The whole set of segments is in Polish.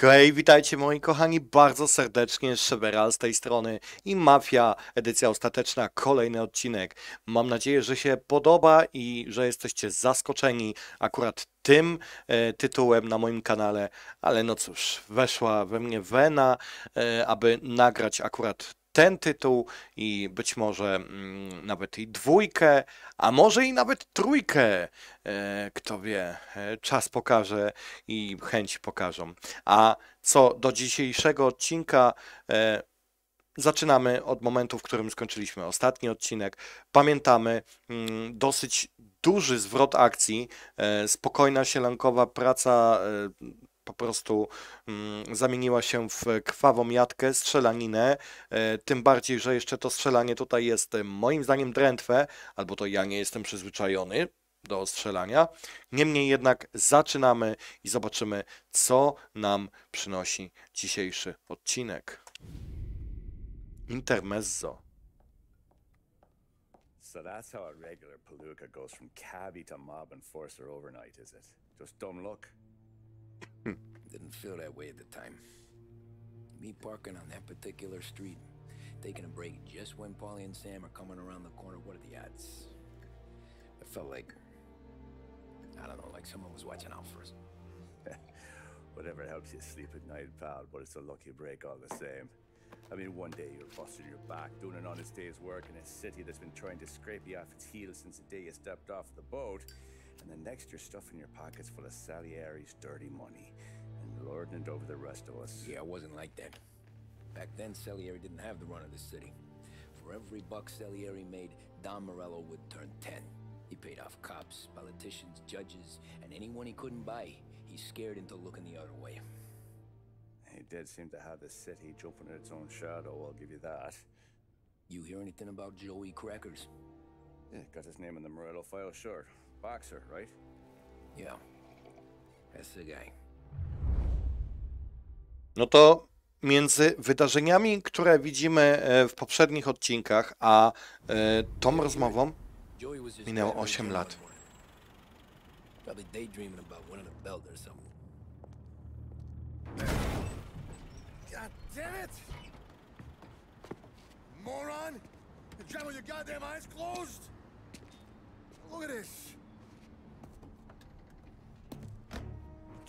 Hej, witajcie moi kochani bardzo serdecznie, Szeberal z tej strony i Mafia, edycja ostateczna, kolejny odcinek. Mam nadzieję, że się podoba i że jesteście zaskoczeni akurat tym e, tytułem na moim kanale, ale no cóż, weszła we mnie wena, e, aby nagrać akurat ten tytuł i być może mm, nawet i dwójkę, a może i nawet trójkę. E, kto wie, e, czas pokaże i chęć pokażą. A co do dzisiejszego odcinka, e, zaczynamy od momentu, w którym skończyliśmy ostatni odcinek. Pamiętamy mm, dosyć duży zwrot akcji, spokojna, sielankowa praca. Po prostu mm, zamieniła się w krwawą jatkę, strzelaninę. E, tym bardziej, że jeszcze to strzelanie tutaj jest e, moim zdaniem drętwe, albo to ja nie jestem przyzwyczajony do strzelania. Niemniej jednak zaczynamy i zobaczymy, co nam przynosi dzisiejszy odcinek. Intermezzo. So that's how a regular palooka goes from cabbie to mob enforcer overnight, is it? Just dumb luck? Didn't feel that way at the time. Me parking on that particular street, taking a break just when Polly and Sam are coming around the corner. What are the odds? I felt like, I don't know, like someone was watching out for us. Whatever helps you sleep at night, pal, but it's a lucky break all the same. I mean, one day you're busting your back, doing an honest day's work in a city that's been trying to scrape you off its heels since the day you stepped off the boat, and the next you're stuffing your pockets full of Salieri's dirty money and lording it over the rest of us. Yeah, it wasn't like that. Back then, Salieri didn't have the run of the city. For every buck Salieri made, Don Morello would turn 10. He paid off cops, politicians, judges, and anyone he couldn't buy, he scared into looking the other way. He did seem to have the city jumping in its own shadow, I'll give you that. You hear anything about Joey Crackers? Yeah, got his name in the Morello file, sure. Boxer, right? Yeah. That's the guy. No to między wydarzeniami, które widzimy e, w poprzednich odcinkach, a e, tą rozmową Minęło driving osiem around lat. one morning. Probably daydreaming about winning a belt or something. God damn it! Moron! You with your goddamn eyes closed? Look at this!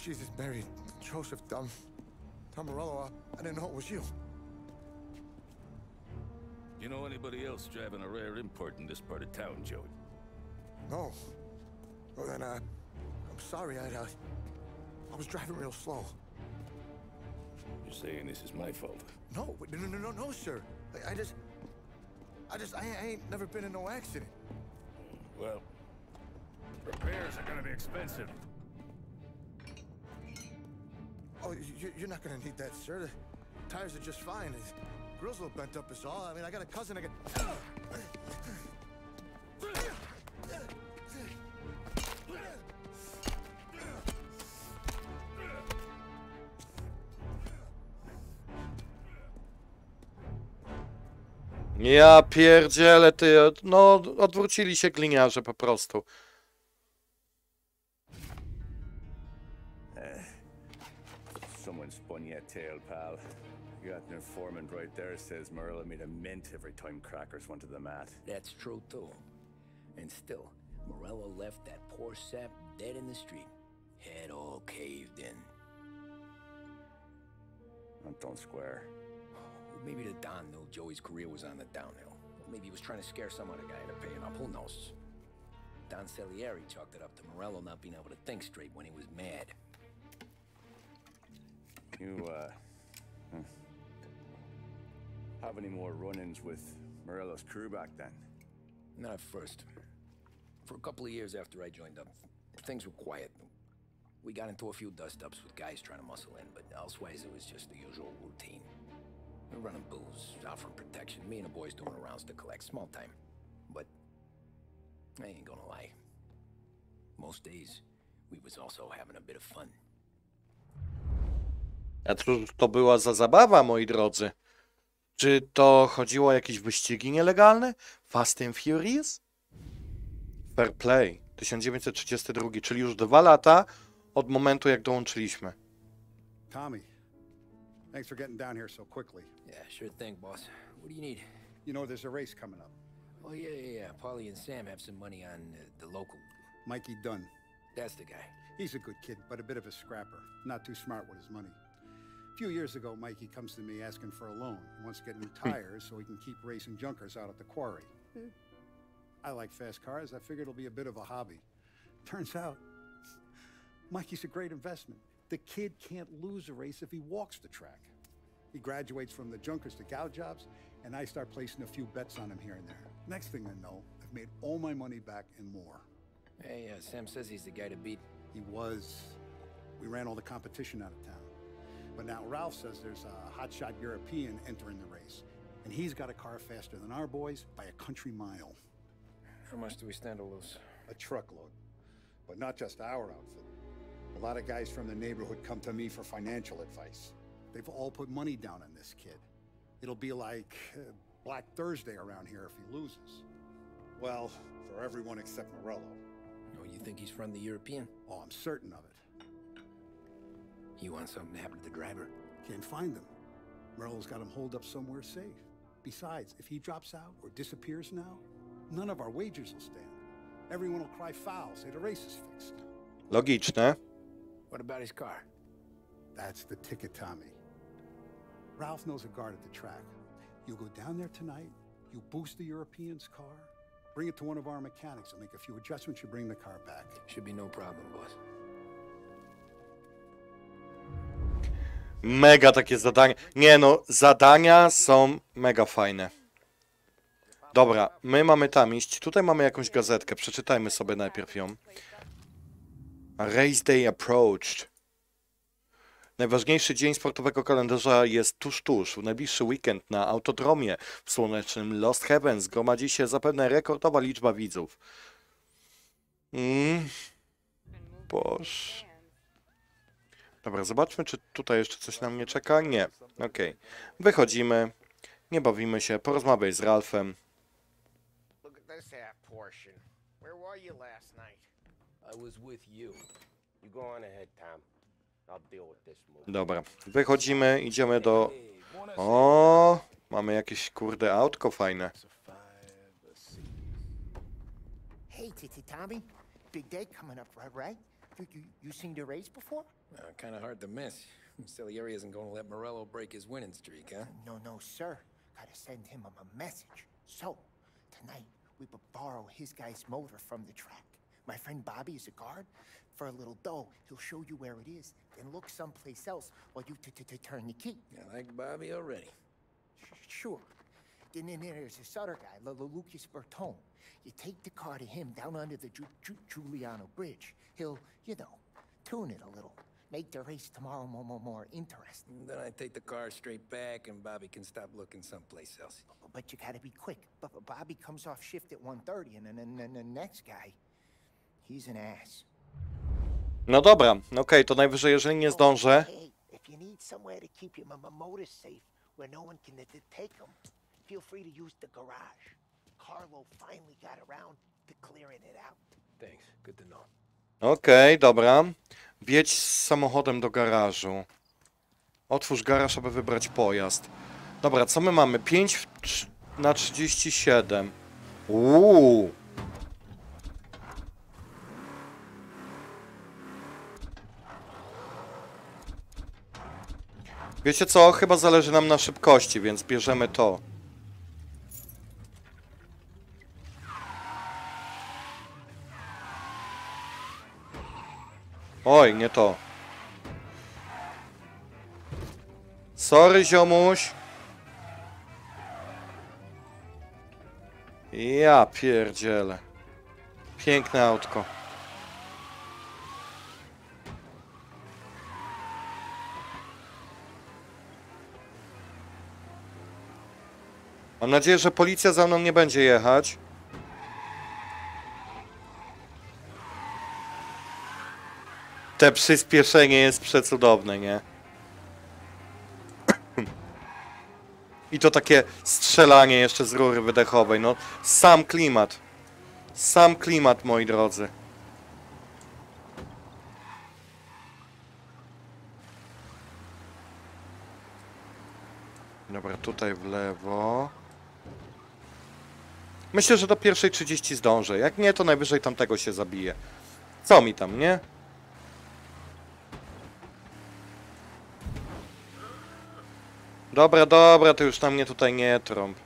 Jesus, Mary, Joseph, Tom Morello, I, I didn't know it was you. You know anybody else driving a rare import in this part of town, Joey? No. Well, then, uh, I'm sorry, I, uh, I was driving real slow. You're saying this is my fault. No, no, no, no, no, sir. I, I just, I just, I, I ain't never been in no accident. Well, repairs are gonna be expensive. Oh, you, you're not gonna need that, sir. The tires are just fine. His grill's a little bent up is all. I mean, I got a cousin that can... Ja pierdzielę, ty, no odwrócili się gliniarze po prostu. Tale, pal. You got an informant right there says Morello made a mint every time crackers went to the mat. That's true, too. And still, Morello left that poor sap dead in the street. Head all caved in. That don't square. Maybe the Don knew Joey's career was on the downhill. Maybe he was trying to scare some other guy into paying up. Who knows? Don Salieri chalked it up to Morello not being able to think straight when he was mad. You, uh... hmm. Have any more run-ins with Morello's crew back then? Not at first. For a couple of years after I joined up, things were quiet. We got into a few dust-ups with guys trying to muscle in, but elsewise it was just the usual routine. We're running booze, offering protection, me and the boys doing rounds to collect, small time. But I ain't gonna lie. Most days, we was also having a bit of fun. A cóż to była za zabawa, moi drodzy? Czy to chodziło o jakieś wyścigi nielegalne? Fast and Furious? Fair Play, 1932, czyli już dwa lata od momentu, jak dołączyliśmy. Tommy, Thanks for getting down here so quickly. Yeah, sure thing, boss. What do you need? You know, there's a race coming up. Oh, yeah, yeah, yeah. Polly and Sam have some money on uh, the local. Mikey Dunn. That's the guy. He's a good kid, but a bit of a scrapper. Not too smart with his money. A few years ago, Mikey comes to me asking for a loan. He wants to get new tires so he can keep racing junkers out at the quarry. I like fast cars. I figured it'll be a bit of a hobby. Turns out, Mikey's a great investment. The kid can't lose a race if he walks the track. He graduates from the junkers to gal jobs, and I start placing a few bets on him here and there. Next thing I know, I've made all my money back and more. Hey, uh, Sam says he's the guy to beat. He was. We ran all the competition out of town. But now Ralph says there's a hotshot European entering the race. And he's got a car faster than our boys by a country mile. How much do we stand to lose? A truckload. But not just our outfit. A lot of guys from the neighborhood come to me for financial advice. They've all put money down on this kid. It'll be like uh, Black Thursday around here if he loses. Well, for everyone except Morello. Oh, you think he's from the European? Oh, I'm certain of it. You want something to happen to the driver? Can't find them. Morello's got him holed up somewhere safe. Besides, if he drops out or disappears now, none of our wagers will stand. Everyone will cry foul, say the race is fixed. Logiczne. What about his car? That's the ticket, Tommy. Ralph knows a guard at the track. You go down there tonight, you boost the European's car, bring it to one of our mechanics, and make a few adjustments, you bring the car back. Should be no problem, boss. Mega takie zadania. Nie no, zadania są mega fajne. Dobra, my mamy tam iść. Tutaj mamy jakąś gazetkę. Przeczytajmy sobie najpierw ją. Race Day approached. Najważniejszy dzień sportowego kalendarza jest tuż, tuż. W najbliższy weekend na autodromie w słonecznym Lost Heaven zgromadzi się zapewne rekordowa liczba widzów. Mm. Boż. Dobra, zobaczmy, czy tutaj jeszcze coś nam nie czeka. Nie. Okej. Wychodzimy. Nie bawimy się. Porozmawiaj z move. Dobra. Wychodzimy, idziemy do... O, mamy jakieś kurde autko fajne. Hey, Tommy. Big day coming up, right? You seen the race before? Uh, kind of hard to miss. Salieri isn't going to let Morello break his winning streak, huh? No, no, sir. Gotta send him a, message. So, tonight, we will borrow his guy's motor from the track. My friend Bobby is a guard. For a little dough, he'll show you where it is, then look someplace else while you t-t-turn the key. I like Bobby already. Sh- Sure. Then, then there's this other guy, L- L- Lucas Bertone. You take the car to him down under the Ju- Ju- Giuliano Bridge. He'll, you know, tune it a little. Make the race tomorrow more, more, more interesting. Then I take the car straight back, and Bobby can stop looking someplace else. Oh, but you gotta be quick. But but Bobby comes off shift at 1.30, and then, then, then the next guy, he's an ass. No dobra, okej, to najwyżej jeżeli nie zdążę. Oh, hey, if you need somewhere to keep your m- m- motors safe, where no one can take them, feel free to use the garage. Carlo finally got around to clearing it out. Thanks. Good to know. Okej, dobra. Wjedź z samochodem do garażu. Otwórz garaż, aby wybrać pojazd. Dobra, co my mamy? 5 w trz- na 37. Uuu. Wiecie co? Chyba zależy nam na szybkości, więc bierzemy to. Oj, nie to. Sorry, ziomuś. Ja pierdzielę. Piękne autko. Mam nadzieję, że policja za mną nie będzie jechać. Te przyspieszenie jest przecudowne, nie? I to takie strzelanie jeszcze z rury wydechowej, no sam klimat. Sam klimat, moi drodzy. Dobra, tutaj w lewo. Myślę, że do pierwszej 30 zdążę. Jak nie, to najwyżej tamtego się zabije. Co mi tam, nie? Dobra, dobra, ty już na mnie tutaj nie trąb.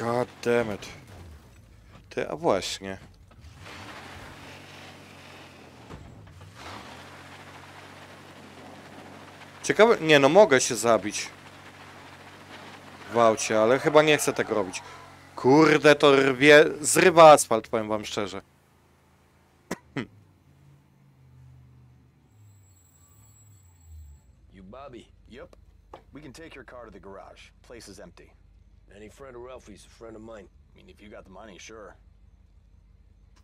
God damn it. Ty, a właśnie. Ciekawe, nie no, mogę się zabić. W aucie, ale chyba nie chcę tego robić. Kurde, to rwie, zrywa asfalt, powiem wam szczerze. Can take your car to the garage. Place is empty. Any friend of Ralphie's, a friend of mine. I mean, if you got the money, sure.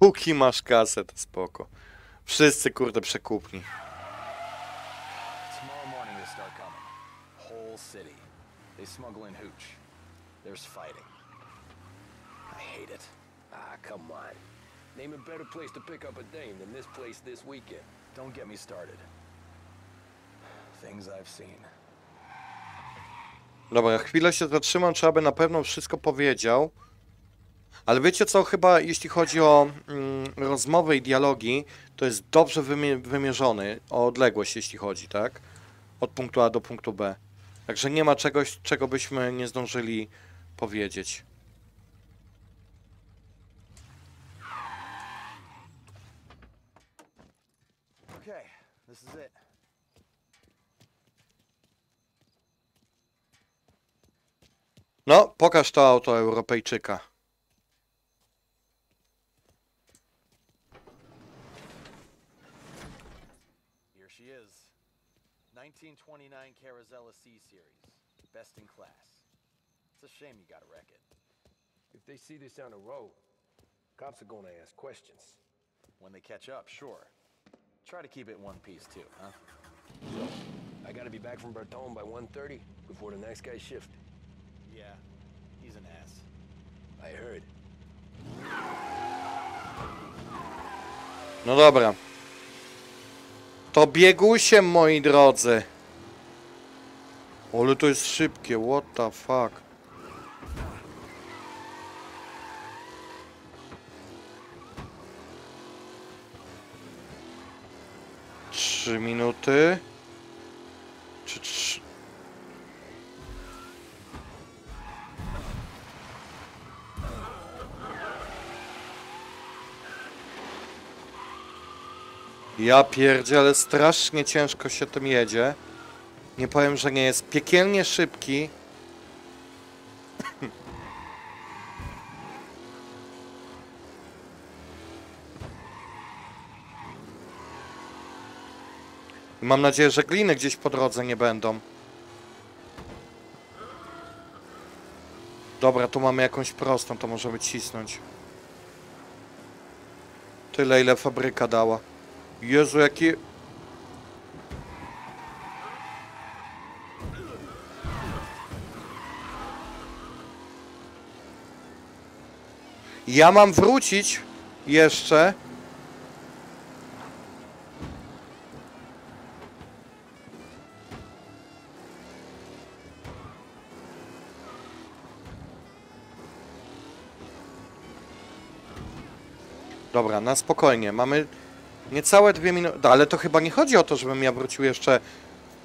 Póki masz kasę, to spoko. Wszyscy, kurde, przekupni. Tomorrow morning they start coming. Whole city. They smuggle in hooch. There's fighting. I hate it. Ah, come on. Name a better place to pick up a dame than this place this weekend. Don't get me started. Things I've seen. Dobra, chwilę się zatrzymam, trzeba by na pewno wszystko powiedział. Ale wiecie co, chyba jeśli chodzi o mm, rozmowy i dialogi, to jest dobrze wymie wymierzony o odległość, jeśli chodzi, tak? Od punktu A do punktu B. Także nie ma czegoś, czego byśmy nie zdążyli powiedzieć. No, pokaż to auto Europejczyka. Here she is. 1929 Carazella C Series. Best in class. It's a shame you gotta wreck it. If they see this down the road, cops are gonna ask questions. When they catch up, sure. Try to keep it in one piece too, huh? So, I gotta be back from Bertone by 1.30 before the next guy's shift. Yeah, he's an ass. I heard. No dobra. To biegusiem, moi drodzy. Ale to jest szybkie, what the fuck. Trzy minuty. Ja pierdzie, ale strasznie ciężko się tym jedzie. Nie powiem, że nie jest piekielnie szybki. Mam nadzieję, że gliny gdzieś po drodze nie będą. Dobra, tu mamy jakąś prostą, to możemy cisnąć. Tyle, ile fabryka dała. Jezu, jaki... Ja mam wrócić jeszcze. Dobra, na spokojnie. Mamy niecałe dwie minuty. Ale to chyba nie chodzi o to, żebym ja wrócił jeszcze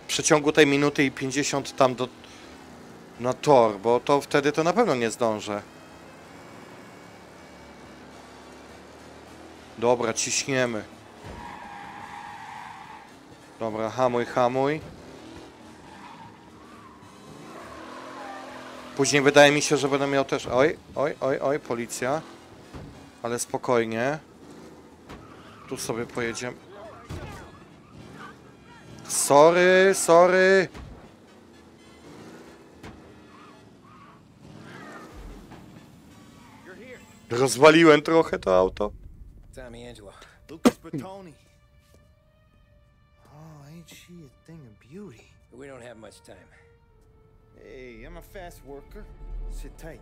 w przeciągu tej minuty i 50 tam do. na tor, bo to wtedy to na pewno nie zdążę. Dobra, ciśniemy. Dobra, hamuj, hamuj. Później wydaje mi się, że będę miał też. Oj, oj, oj, oj, policja. Ale spokojnie. Tu sobie pojedziemy. Sorry, sorry. Rozwaliłem trochę to auto. Angelo. Lucas Bertoni. Oh, ain't she a thing of beauty? We don't have much time. Hey, I'm a fast worker. Sit tight.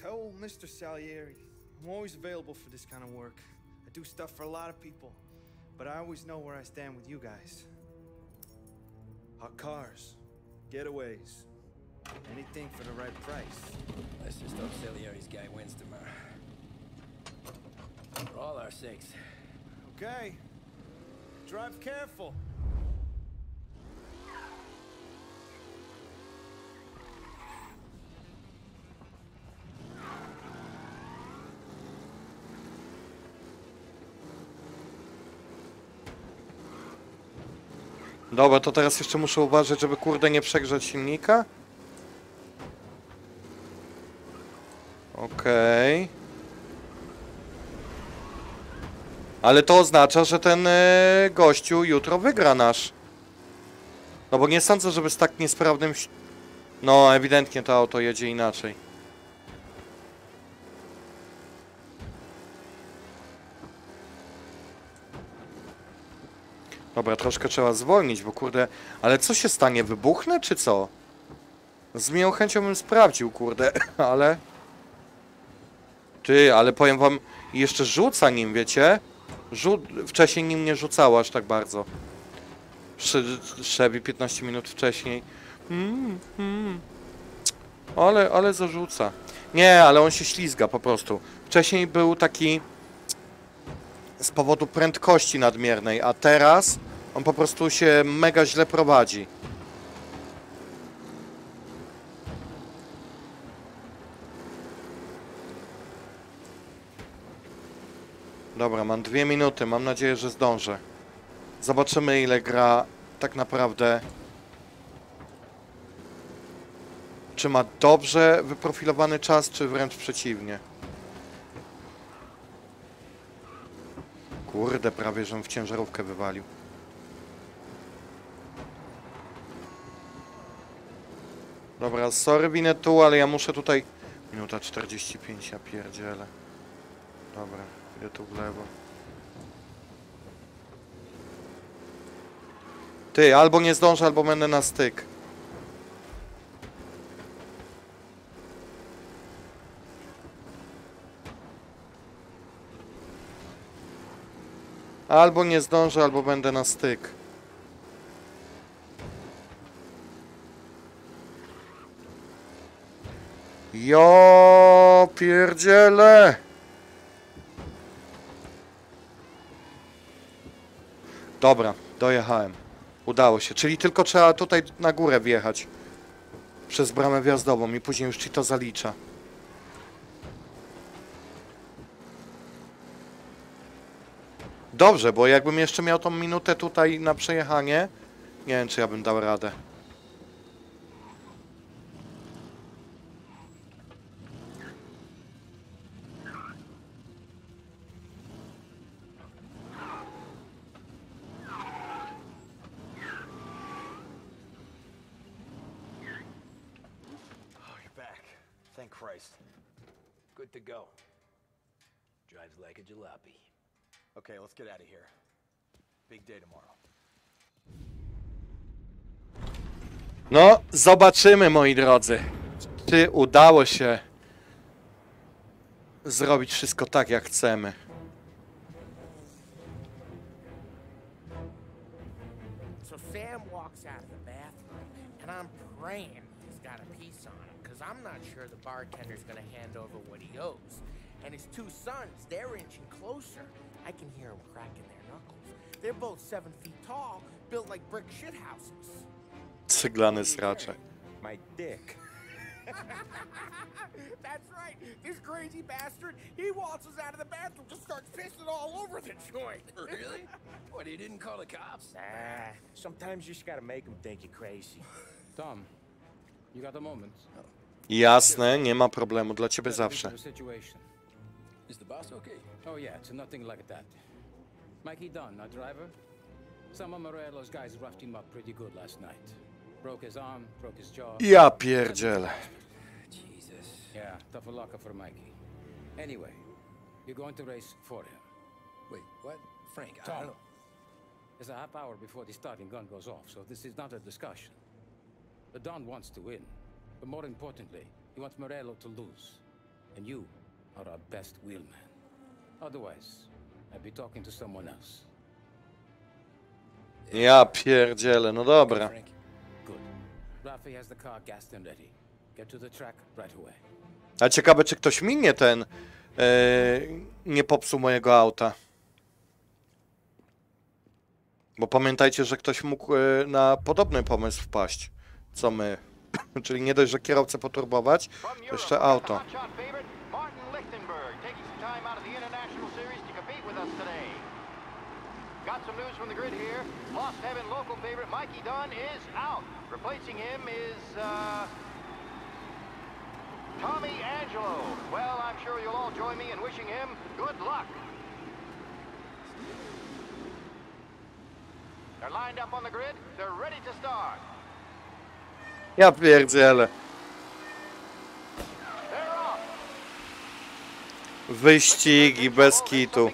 tell Mr. Salieri I'm always available for this kind of work. I do stuff for a lot of people, but I always know where I stand with you guys. Hot cars, getaways, anything for the right price. Let's just hope Salieri's guy wins tomorrow. For all our sakes. Okay. Drive careful. Dobra, to teraz jeszcze muszę uważać, żeby kurde nie przegrzać silnika. Okej. Ale to oznacza, że ten e, gościu jutro wygra nasz. No bo nie sądzę, żeby z tak niesprawnym... No, ewidentnie to auto jedzie inaczej. Dobra, troszkę trzeba zwolnić, bo kurde... Ale co się stanie? Wybuchnę, czy co? Z miłą chęcią bym sprawdził, kurde, ale... Ty, ale powiem wam, jeszcze rzuca nim, wiecie? Wcześniej nim nie rzucało aż tak bardzo. Sze- Chevy 15 minut wcześniej. Mm, mm. Ale, ale zarzuca. Nie, ale on się ślizga po prostu. Wcześniej był taki z powodu prędkości nadmiernej, a teraz on po prostu się mega źle prowadzi. Dobra, mam dwie minuty, mam nadzieję, że zdążę. Zobaczymy ile gra tak naprawdę. Czy ma dobrze wyprofilowany czas, czy wręcz przeciwnie. Kurde, prawie żem w ciężarówkę wywalił. Dobra, sorry winę tu, ale ja muszę tutaj... Minuta 45, ja pierdzielę. Dobra, idę tu w lewo. Ty, albo nie zdążę, albo będę na styk. Albo nie zdążę, albo będę na styk. Jo pierdziele! Dobra, dojechałem. Udało się. Czyli tylko trzeba tutaj na górę wjechać. Przez bramę wjazdową i później już ci to zalicza. Dobrze, bo jakbym jeszcze miał tą minutę tutaj na przejechanie, nie wiem czy ja bym dał radę. Oh. Good to go. Drives like a jalopy. Okay, let's get out of here. Big day tomorrow. No, zobaczymy moi drodzy, czy udało się zrobić wszystko tak jak chcemy. So Sam walks out of the bathroom, and I'm praying he's got a piece on him, because I'm not sure the bartender's gonna hand over what he owes. And his two sons, they're inching closer. I can hear them cracking their knuckles. They're both seven feet tall, built like brick shithouses. Cyglane sracze. My dick. That's right. This crazy bastard, he waltzes out of the bathroom, just starts pissing all over the joint. Really? what, he didn't call the cops? Nah, sometimes you just gotta make them think you're crazy. Tom, you got a moment? Jasne, nie ma problemu, dla ciebie zawsze. The situation. Is the boss okay? Oh yeah, it's nothing like that. Mikey Dunn, our driver. Some of Morello's guys roughed him up pretty good last night. Broke his arm, broke his jaw. Ja pierdzielę. Jesus. Yeah, tougher luck for Mikey. Anyway, you're going to race for him. Wait, what? Frank, I don't know. There's a half hour before the starting gun goes off, so this is not a discussion. The Don wants to win, but more importantly, he wants Morello to lose. And you are our best wheelman. Otherwise, I'd be talking to someone else. Ja pierdzielę, no dobra. Frank. Good. Rafi has the car gassed and ready. Get to the track right away. A ciekawe, czy ktoś minie ten. e, nie popsuł mojego auta. Bo pamiętajcie, że ktoś mógł e, na podobny pomysł wpaść, co my. Czyli nie dość, że kierowcę poturbować, to jeszcze auto. Some news from the grid here. Lost Heaven local favorite Mikey Dunn is out. Replacing him is, uh, Tommy Angelo. Well, I'm sure you'll all join me in wishing him good luck. They're lined up on the grid. They're ready to start. Ja off. Wyścigi bez kitu.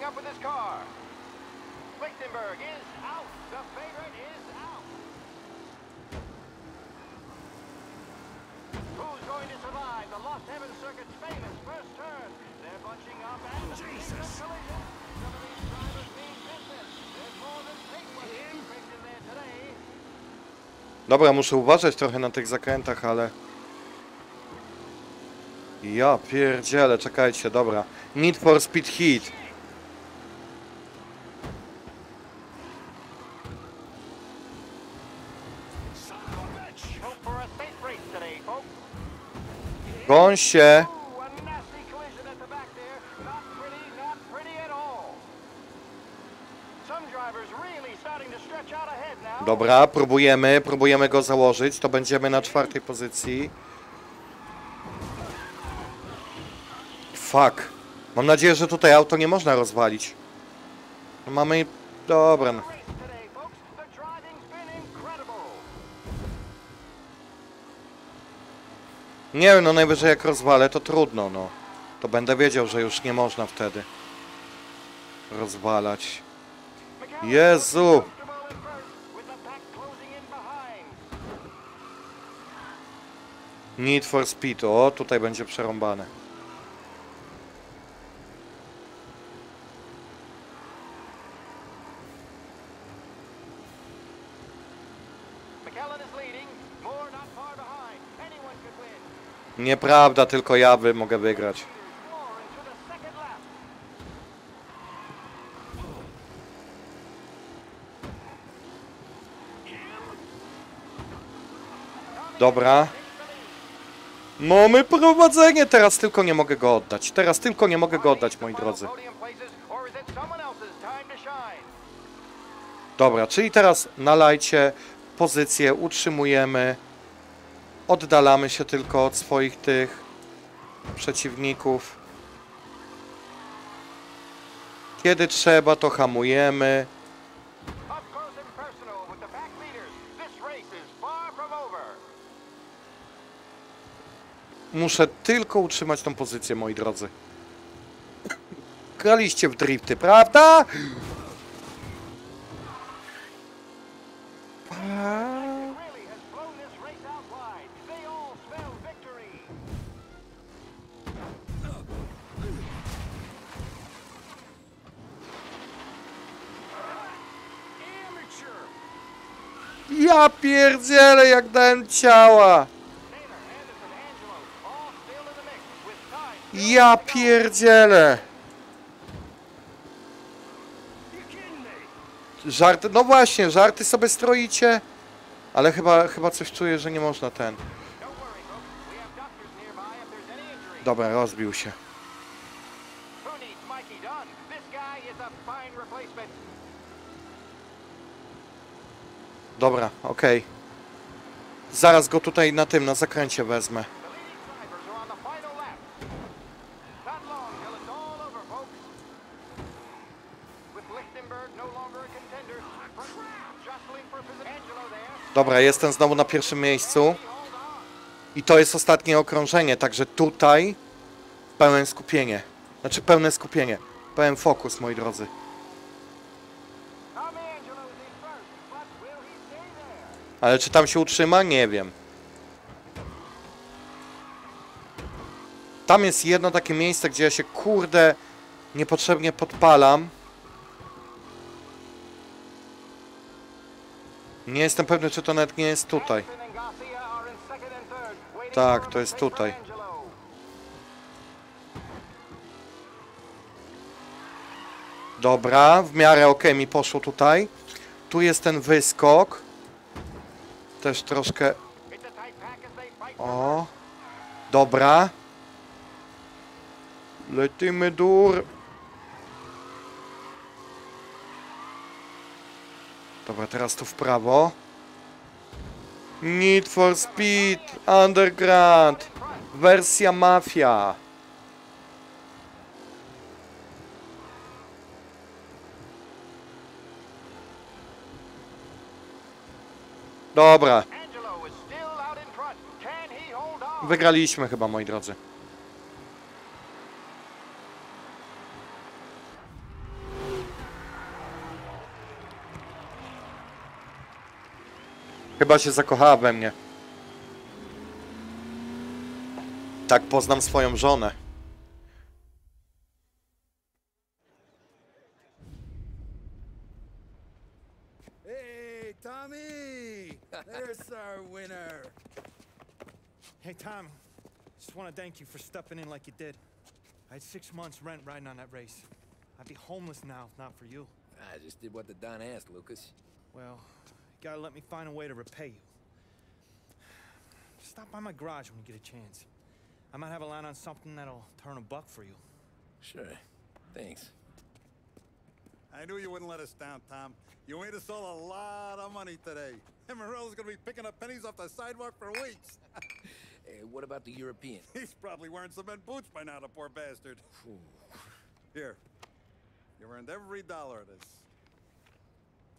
Dobra, muszę uważać trochę na tych zakrętach, ale... Ja pierdzielę, czekajcie, dobra. Need for Speed Heat. Goń się. Ooh, a nasty collision at the back there. Not pretty, not pretty at all. Some drivers really starting to stretch out ahead now. Dobra, próbujemy, próbujemy go założyć. To będziemy na czwartej pozycji. Fuck. Mam nadzieję, że tutaj auto nie można rozwalić. Mamy... Dobra. Nie wiem, no najwyżej jak rozwalę, to trudno, no. To będę wiedział, że już nie można wtedy rozwalać. Jezu! Comfortable at first, with the pack closing in behind. Need for Speed. O, tutaj będzie przerąbane. Nieprawda, tylko ja wy mogę wygrać. Dobra. Mamy prowadzenie, teraz tylko nie mogę go oddać. Teraz tylko nie mogę go oddać, moi drodzy. Dobra, czyli teraz na lajcie pozycję utrzymujemy. Oddalamy się tylko od swoich tych przeciwników. Kiedy trzeba, to hamujemy. Up close and personal with the back leaders. This race is far from over. Muszę tylko utrzymać tą pozycję, moi drodzy. Graliście w drifty, prawda? Ja pierdzielę, jak dałem ciała. Taylor, Anderson, Angelo, all still in the mix with time. Ja pierdzielę. Żarty, no właśnie, żarty sobie stroicie. Ale chyba, chyba coś czuję, że nie można ten. Dobra, rozbił się. Dobra, okej. Zaraz go tutaj na tym, na zakręcie wezmę. Dobra, jestem znowu na pierwszym miejscu. I to jest ostatnie okrążenie, także tutaj pełen skupienie. Znaczy pełne skupienie. Pełen fokus, moi drodzy. Ale czy tam się utrzyma? Nie wiem. Tam jest jedno takie miejsce, gdzie ja się kurde niepotrzebnie podpalam. Nie jestem pewny, czy to nawet nie jest tutaj. Tak, to jest tutaj. Dobra, w miarę ok mi poszło tutaj. Tu jest ten wyskok. Też troszkę... O. Dobra. Lecimy dur. Dobra, teraz tu w prawo. Need for Speed Underground. Wersja Mafia. Dobra, wygraliśmy chyba, moi drodzy. Chyba się zakochała we mnie. Tak poznam swoją żonę. Hey, Tommy! There's our winner. Hey, Tom. Just want to thank you for stepping in like you did. I had six months rent riding on that race. I'd be homeless now if not for you. I just did what the Don asked, Lucas. Well, you gotta let me find a way to repay you. Stop by my garage when you get a chance. I might have a line on something that'll turn a buck for you. Sure. Thanks. I knew you wouldn't let us down, Tom. You made us all a lot of money today. And Morello's gonna be picking up pennies off the sidewalk for weeks. Hey, what about the European? He's probably wearing cement boots by now, the poor bastard. Here. You earned every dollar of this.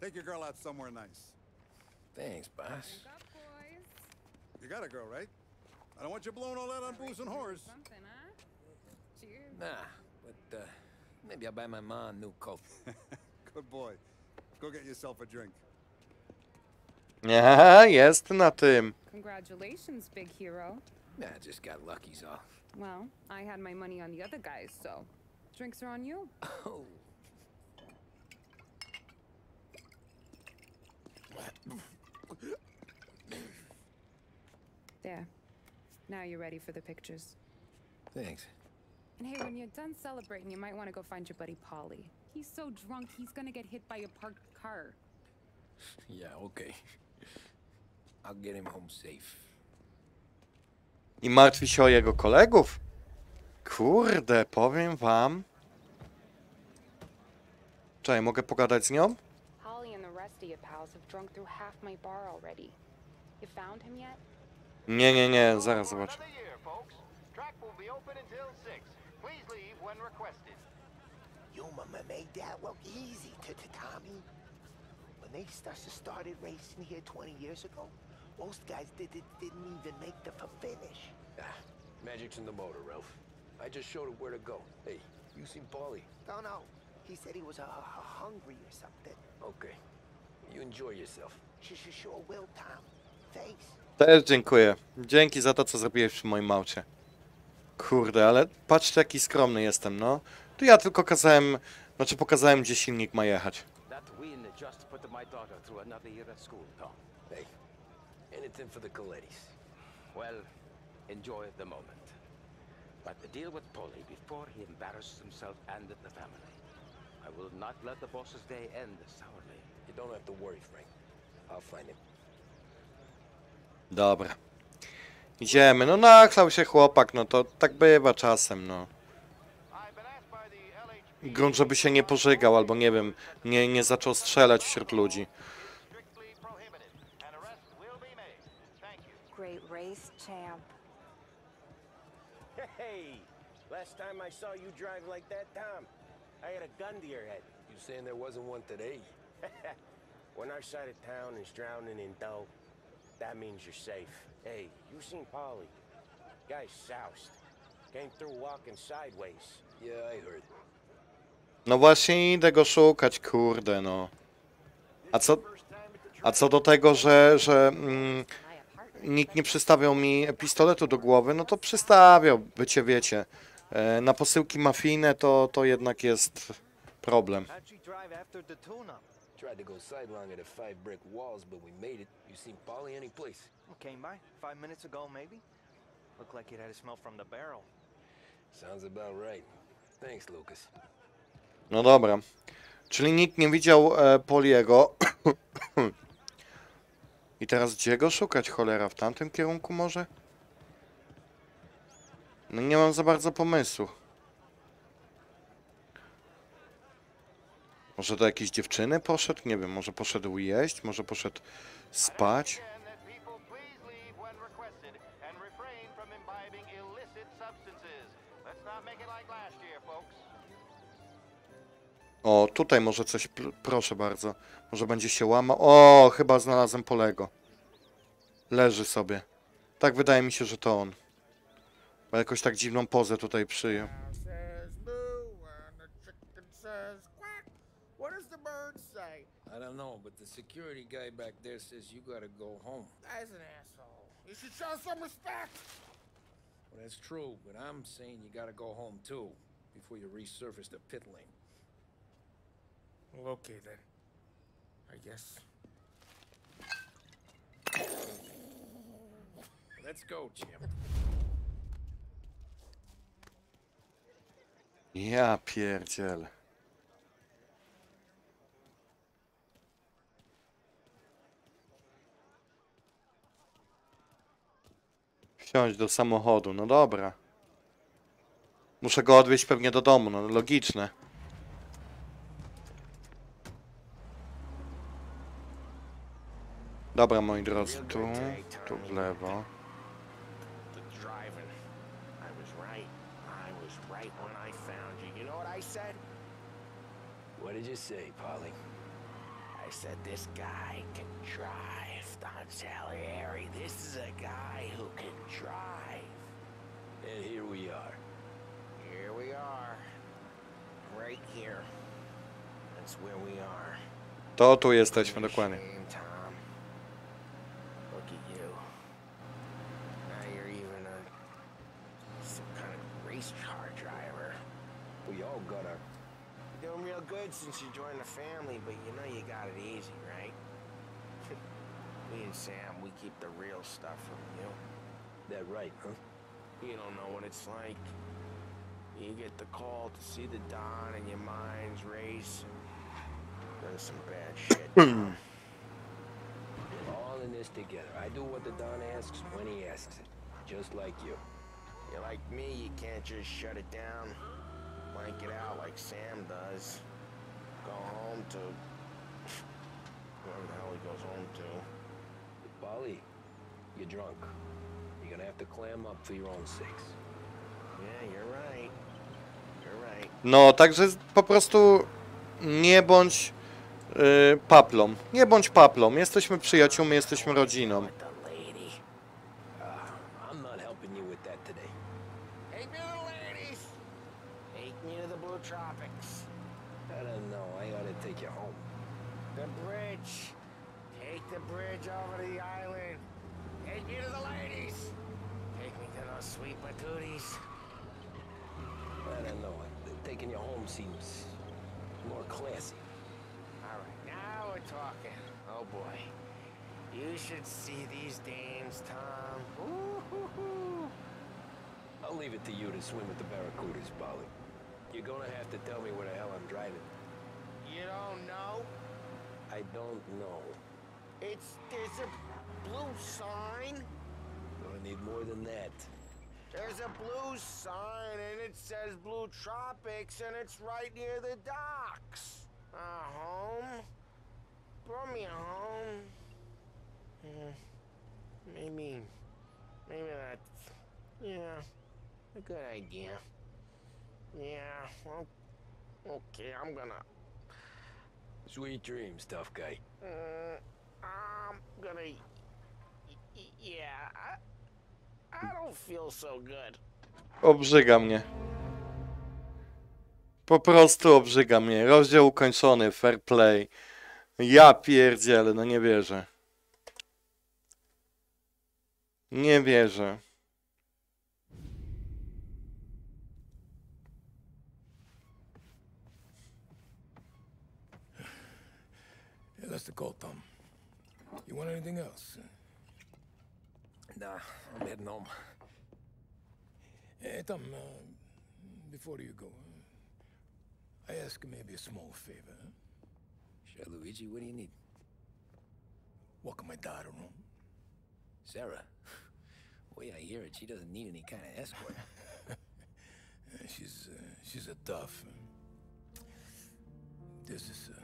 Take your girl out somewhere nice. Thanks, boss. You got a girl, right? I don't want you blowing all that on booze and whores. Something, huh? Cheers. Nah, but uh, maybe I'll buy my mom a new coat. Good boy. Go get yourself a drink. Nie, jest na tym. Congratulations, big hero. Nah, just got lucky's off. Well, I had my money on the other guys, so drinks are on you. Oh. There. Now you're ready for the pictures. Thanks. And hey, when you're done celebrating, you might want to go find your buddy Polly. He's so drunk, he's gonna get hit by a parked car. Yeah, okay. I'll get him home safe. I martwi się o jego kolegów. Kurde, powiem wam. Czekaj, mogę pogadać z nią? Polly and the rest of your pals have drunk through half my bar already. You found him yet? Nie, nie, nie, zaraz zobaczę. Another year, folks. Track will be open until 6. Please leave when. You mama made that look easy to, to Tommy. When they started racing here 20 years ago, most guys did, did, didn't even make the finish. Ah, magic's in the motor, Ralph. I just showed it where to go. Hey, you seen Paulie? No, no. He said he was uh, hungry or something. Okay. You enjoy yourself. Sh- sh- sure will, Tom. Thanks. Też dziękuję. Dzięki za to, co zrobiłeś przy moim małcie. Kurde, ale patrzcie, jaki skromny jestem, no. Tu ja tylko kazałem, znaczy pokazałem, gdzie silnik ma jechać. Colettis. Well, enjoy the moment. But deal with Polly before he embarrasses himself and the family. I will not let the boss's day end sourly. You don't have to worry, Frank. I'll find him. Dobra. Idziemy. No nachlał się chłopak, no to tak bywa czasem, no. Grunt, żeby się nie pożygał, albo nie wiem, nie, nie zaczął strzelać wśród ludzi. last time I saw you drive like that, Tom, I had a gun to your head. You saying there wasn't one today? When our side of town is drowning in dough, that means you're safe. Hey, you seen Polly? Guy's soused. Came through walking sideways. Yeah, I heard. No właśnie idę go szukać, kurde no. A co, a co do tego, że, że mm, nikt nie przystawiał mi pistoletu do głowy, no to przystawiał, bycie wiecie. E, na posyłki mafijne to, to jednak jest problem. Tried to go sidelong at the five brick walls, but we made it. You seen Polly any place? Came by five minutes ago, maybe. Looked like it had a smell from the barrel. Sounds about right. Thanks, Lucas. No dobra. Czyli nikt nie widział e, Poliego. I teraz gdzie go szukać, cholera? W tamtym kierunku może? No nie mam za bardzo pomysłu. Może do jakiejś dziewczyny poszedł? Nie wiem, może poszedł jeść? Może poszedł spać? O, tutaj może coś, pr- proszę bardzo. Może będzie się łamał. O, chyba znalazłem Polego. Leży sobie. Tak wydaje mi się, że to on. Bo jakoś tak dziwną pozę tutaj przyjął. I don't know, but the security guy back there says you gotta go home. That's an asshole. You should show some respect. Well, that's true, but I'm saying you gotta go home too, before you resurface the pit lane. Well, okay then. I guess. Let's go, champ. Ja pierdzielę. Wsiąść do samochodu, no dobra. Muszę go odwieźć pewnie do domu, no logiczne. Dobra, moi drodzy, tu, tu w lewo. What did you say, Polly? I said this guy can drive, Don Salieri. This is a guy who can drive. And here we are. Here we are. Right here. That's where we are. To tu jesteśmy dokładnie. Shame, Tom. Look at you. Now you're even a some kind of race car driver. We all got our. You're doing real good since you joined the family, but you know you got it easy, right? Me and Sam, we keep the real stuff from you. That right, huh? You don't know what it's like. You get the call to see the Don and your mind's race. Done some bad shit. We're all in this together. I do what the Don asks when he asks it. Just like you. You're like me, you can't just shut it down, blank it out like Sam does. Go home to whoever the hell he goes home to. Polly, you're drunk. You're gonna have to clam up for your own sakes. Yeah, you're right. You're right. No, także po prostu nie bądź y, paplą. Nie bądź paplą. Jesteśmy przyjaciółmi, jesteśmy rodziną. Taking you home seems more classy. All right, now we're talking. Oh boy. You should see these dames, Tom. Ooh-hoo-hoo. I'll leave it to you to swim with the barracudas, Polly. You're gonna have to tell me where the hell I'm driving. You don't know? I don't know. It's there's a blue sign. Gonna need more than that. There's a blue sign and it says Blue Tropics and it's right near the docks. A home? Brought me a home. Hmm. Maybe, maybe that's, yeah, a good idea. Yeah, well, okay, I'm gonna, Sweet dreams, tough guy. Mm, I'm gonna. y- y- Yeah, I, I don't feel so good. Obrzyga mnie. Po prostu obrzyga mnie. Rozdział ukończony, fair play. Ja pierdzielę, no nie wierzę. Nie wierzę. That's the call, Tom. You want anything else? Nah, I'm heading home. Hey, Tom, uh, before you go, uh, I ask maybe a small favor. huh? Sure, Luigi, what do you need? Walk my daughter home. Sarah. Way I hear it, she doesn't need any kind of escort. She's uh, she's a tough. There's this uh,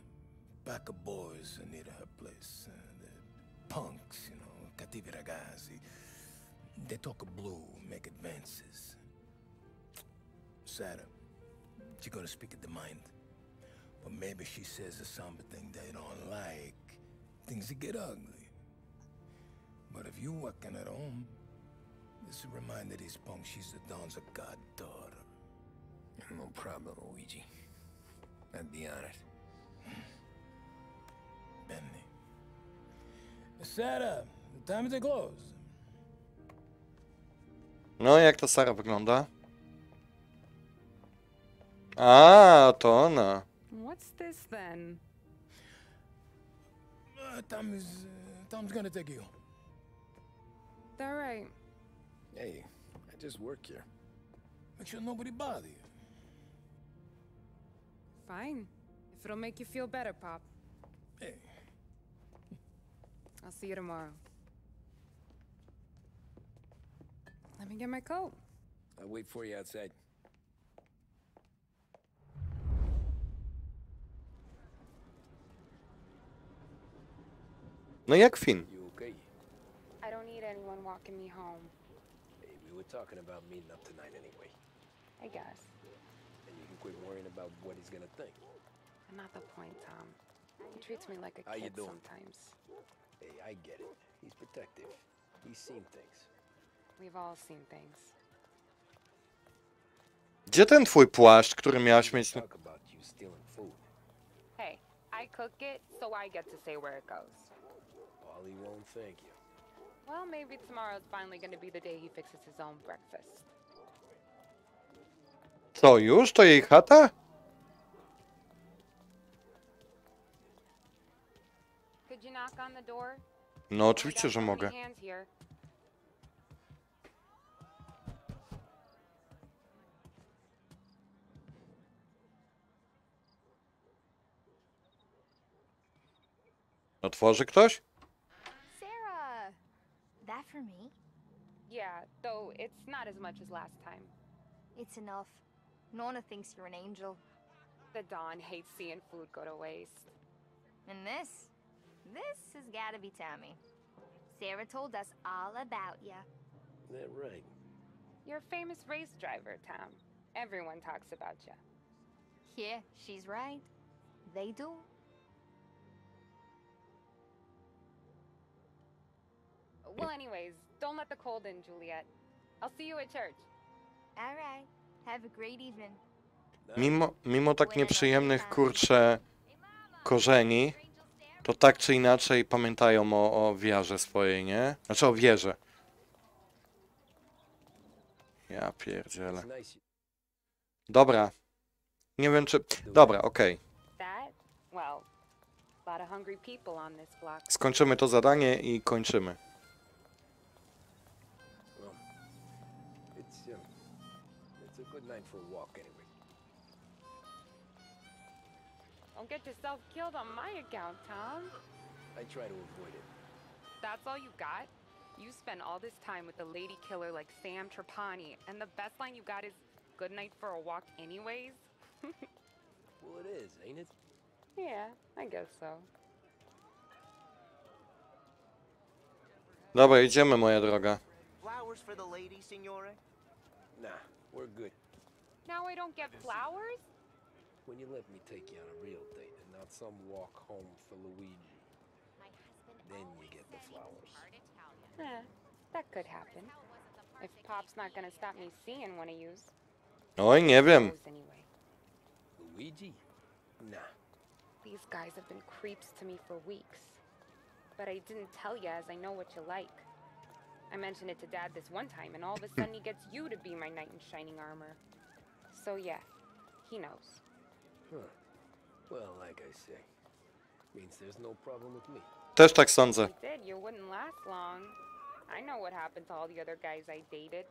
pack of boys near her place. Uh, the punks, you know, cattivi ragazzi. They talk of blue, make advances. Sarah, she gonna speak at the mind. But maybe she says something they don't like. Things get ugly. But if you working at home, this will remind these punks she's the Don's a goddaughter. no problem, Luigi. I'd be honored. Hmm. Benny. Sarah, time to close. No, jak ta Sara wygląda? A, to ona. What's this then? Uh, Tom is. Uh, Tom's gonna take you home. All right. Hey, I just work here. Make sure nobody bother you. Fine. If it'll make you feel better, Pop. Hey. I'll see you tomorrow. Let me get my coat. I'll wait for you outside. No jak Finn. You okay? I don't need anyone walking me home. Hey, we were talking about meeting up tonight anyway. I guess. And you can quit worrying about what he's gonna think. Not the point, Tom. He treats me like a How you kid doing? sometimes. Hey, I get it. He's protective. He's seen things. We've all seen things. Gdzie ten twój płaszcz, który miałaś mieć? Talk about you stealing food. Hey, I cook it, so I get to say where it goes. Ollie won't thank you. Well, maybe tomorrow's finally gonna be the day he fixes his own breakfast. Co, już? To jej chata? Could you knock on the door? No oczywiście, że mogę. company hands here. Otworzy ktoś? Sarah! That for me? Yeah, though it's not as much as last time. It's enough. Nona thinks you're an angel. The Dawn hates seeing food go to waste. And this? This has gotta be Tammy. Sarah told us all about ya. That right. You're a famous race driver, Tom. Everyone talks about you. Yeah, she's right. They do. Well, anyways, don't let the cold in, Juliet. I'll see you at church. All right. Have a great evening. Mimo, mimo tak nieprzyjemnych, kurcze, korzeni, to tak czy inaczej pamiętają o, o wiarze swojej, nie? Znaczy o wierze. Ja pierdzielę. Dobra. Nie wiem czy... Dobra, okej. Block. Skończymy to zadanie i kończymy. Don't get yourself killed on my account, Tom. I try to avoid it. That's all you got? You spend all this time with a lady killer like Sam Trapani, and the best line you got is good night for a walk anyways? Well, it is, ain't it? yeah, I guess so. Dobra, idziemy moja droga. Flowers for the lady, signore? Nah, we're good. Now I don't get flowers? When you let me take you on a real date and not some walk home for Luigi. Then you get the flowers. Eh, that could happen. If Pop's not gonna stop me seeing one of yous. Oj, nie wiem. Those Anyway, Luigi? Nah. these guys have been creeps to me for weeks. But I didn't tell you as I know what you like. I mentioned it to Dad this one time, and all of a sudden he gets you to be my knight in shining armor. So yeah, he knows. Huh. Well, like I say, means there's no problem with me. Też tak sądzę. If you did, you wouldn't last long. I know what happened to all the other guys I dated.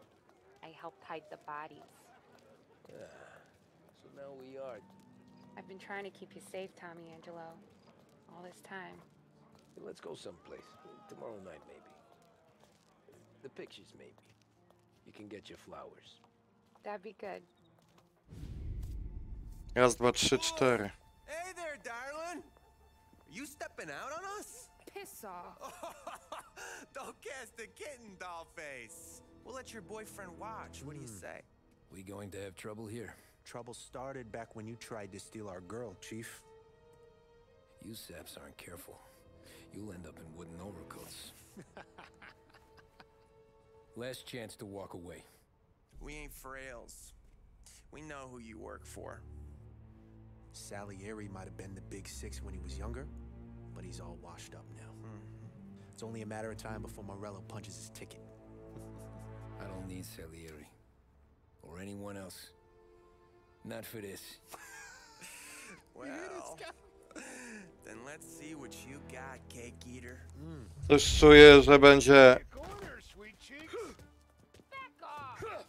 I helped hide the bodies. Ah, so now we are. I've been trying to keep you safe, Tommy Angelo, all this time. Let's go someplace. Tomorrow night, maybe. The pictures, maybe. You can get your flowers. That'd be good. Raz, dwa, trzy, cztery. Hey there, darling. Are you stepping out on us? Piss off. Don't cast a kitten, doll face. We'll let your boyfriend watch. What do you hmm. say? We going to have trouble here? Trouble started back when you tried to steal our girl, Chief. You saps aren't careful. You'll end up in wooden overcoats. Last chance to walk away. We ain't frails. We know who you work for. Salieri might have been the big six when he was younger, but he's all washed up now. Mm-hmm. It's only a matter of time before Morello punches his ticket. I don't need Salieri. Or anyone else. Not for this. Well, then let's see what you got, cake eater. Coś czuję, że będzie... Corner, sweet cheeks. Back off.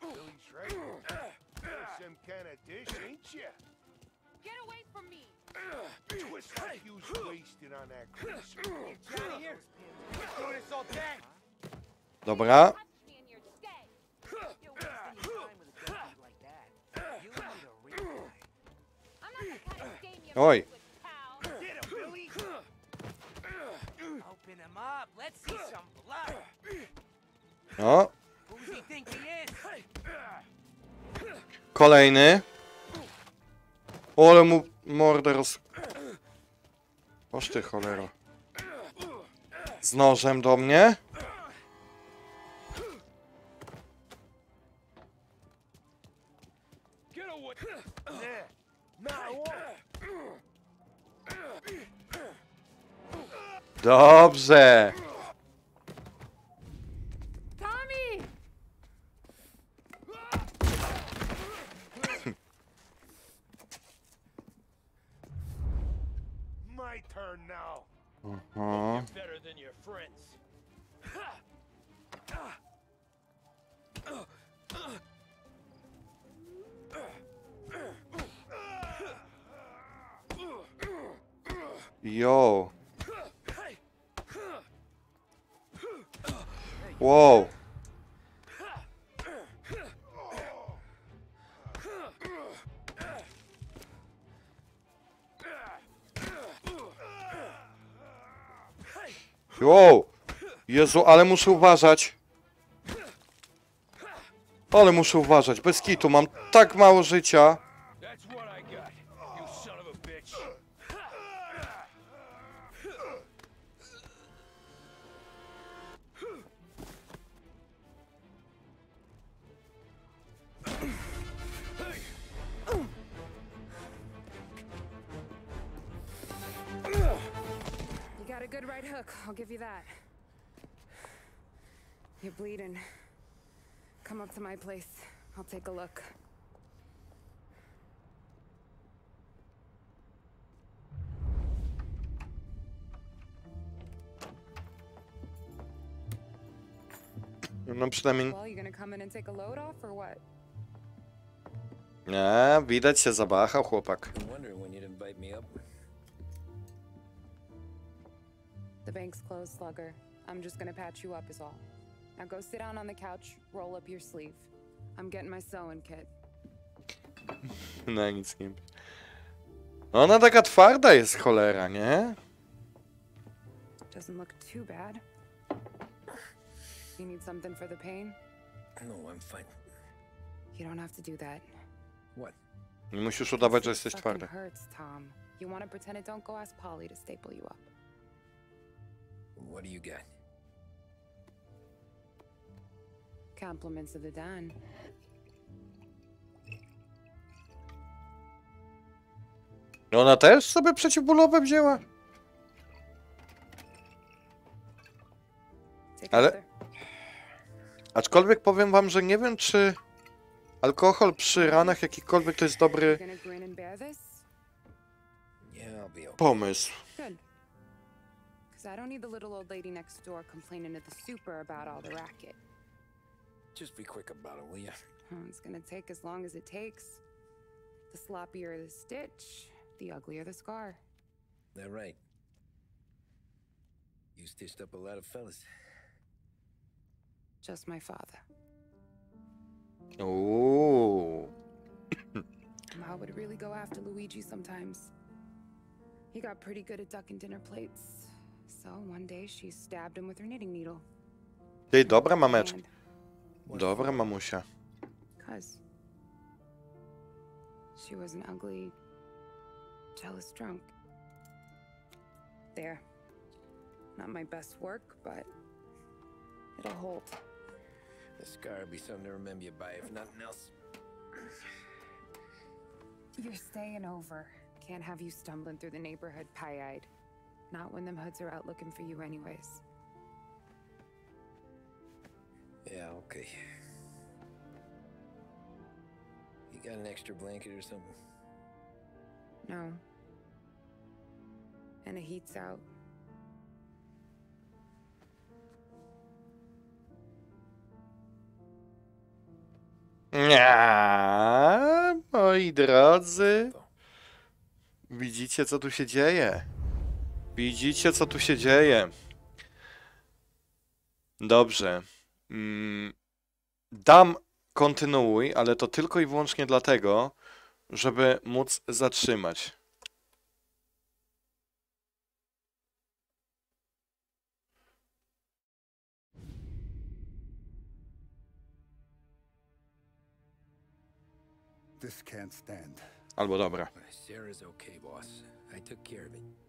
Billy's right. Some kind of dish, ain't ya? Twist like you was wasted on that greaser. Get out of here. Let's do this all day. Dobra. Oj. Get him, Billy. Open him up. Let's see some blood. O, Who's he think he is? kolejny. O, ale mu mordę roz... Oż ty cholero. Z nożem do mnie? Dobrze. Uh huh. You're better than your friends. Yo. Whoa. Wow. Jezu, ale muszę uważać. Ale muszę uważać, bez kitu, mam tak mało życia. Good hook, I'll give you that. You're bleeding. Come up to my place. I'll take a look. No przynajmniej... Well, you gonna come in and take a load off, or what? Nie, widać się zabachał chłopak. The bank's closed, Slugger. I'm just gonna patch you up, is all. Now go sit down on the couch, roll up your sleeve. I'm getting my sewing kit. No nic nie. Ona taka twarda jest cholera, nie? Doesn't look too bad. You need something for the pain? No, I'm fine. You don't have to do that. What? Nie musisz udawać, że jesteś fucking twardy. hurts, Tom. You wanna pretend it don't go ask Polly to staple you up. What do you got? Compliments of the Don. Ona też sobie przeciwbólowe wzięła? Ale... Aczkolwiek powiem wam, że nie wiem, czy alkohol przy ranach jakikolwiek to jest dobry Gonna Good. Because I don't need the little old lady next door complaining to the super about all the racket. Just be quick about it, will ya? Hmm, It's gonna take as long as it takes. The sloppier the stitch, the uglier the scar. That right. You stitched up a lot of fellas. Just my father. Uuu. Ma would really go after Luigi sometimes. He got pretty good at ducking dinner plates. So one day she stabbed him with her knitting needle. Ty, dobra mameczka. Dobra mamusia. Cause she was an ugly, jealous drunk. There. Not my best work, but it'll hold. The scar will be something to remember you by, if nothing else. You're staying over. Can't have you stumbling through the neighborhood pie-eyed. Not when them hoods are out looking for you anyways. Yeah, okay. You got an extra blanket or something? No. And the heat's out. Nie, moi drodzy. Widzicie, co tu się dzieje? Widzicie, co tu się dzieje? Dobrze. Mm, Dam kontynuuj, ale to tylko i wyłącznie dlatego, żeby móc zatrzymać. Albo dobra. Sarah's okay, boss. I took care of it.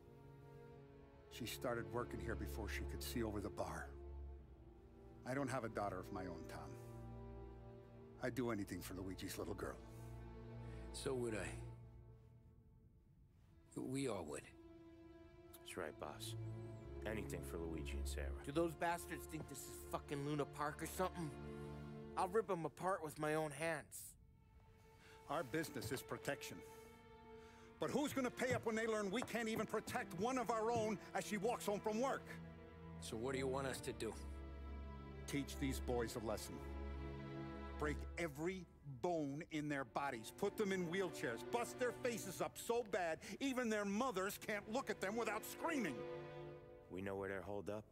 She started working here before she could see over the bar. I don't have a daughter of my own, Tom. I'd do anything for Luigi's little girl. So would I. We all would. That's right, boss. Anything for Luigi and Sarah. Do those bastards think this is fucking Luna Park or something? I'll rip them apart with my own hands. Our business is protection. But who's gonna pay up when they learn we can't even protect one of our own as she walks home from work? So what do you want us to do? Teach these boys a lesson. Break every bone in their bodies. Put them in wheelchairs. Bust their faces up so bad, even their mothers can't look at them without screaming. We know where they're holed up.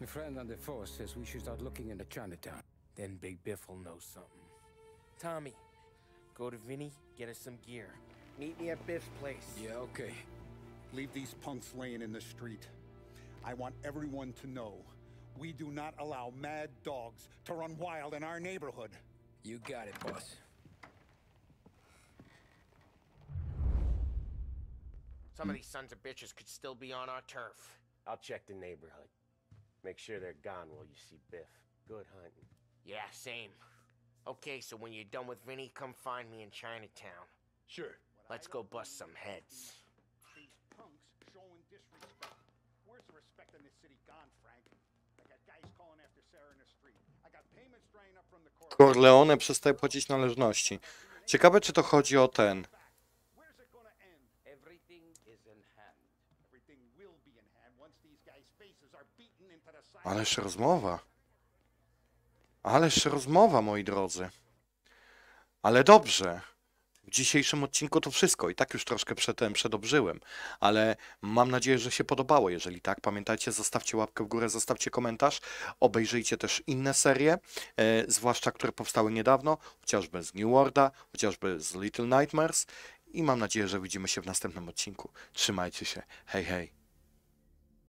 My friend on the force says we should start looking into Chinatown. Then Big Biff will know something. Tommy, go to Vinny, get us some gear. Meet me at Biff's place. Yeah, okay. Leave these punks laying in the street. I want everyone to know we do not allow mad dogs to run wild in our neighborhood. You got it, boss. Some of these sons of bitches could still be on our turf. I'll check the neighborhood. Make sure they're gone while you see Biff. Good hunting. Yeah, same. Okay, so when you're done with Vinny, come find me in Chinatown. Sure. Let's go bust some heads. These punks showing disrespect. Where's the respect in this city gone, Frank? I got guys calling after Sarah in the street. I got payments drying up from the court. Corleone przestaje płacić należności. Ciekawe, czy to chodzi o ten. Where's it gonna end? Everything is in hand. Everything will be in hand once these guys' faces are beaten into the side. Ależ rozmowa. Ależ rozmowa, moi drodzy. Ale dobrze. W dzisiejszym odcinku to wszystko. I tak już troszkę przedtem przedobrzyłem, ale mam nadzieję, że się podobało. Jeżeli tak, pamiętajcie, zostawcie łapkę w górę, zostawcie komentarz. Obejrzyjcie też inne serie, e, zwłaszcza które powstały niedawno, chociażby z New Worlda, chociażby z Little Nightmares. I mam nadzieję, że widzimy się w następnym odcinku. Trzymajcie się. Hej, hej.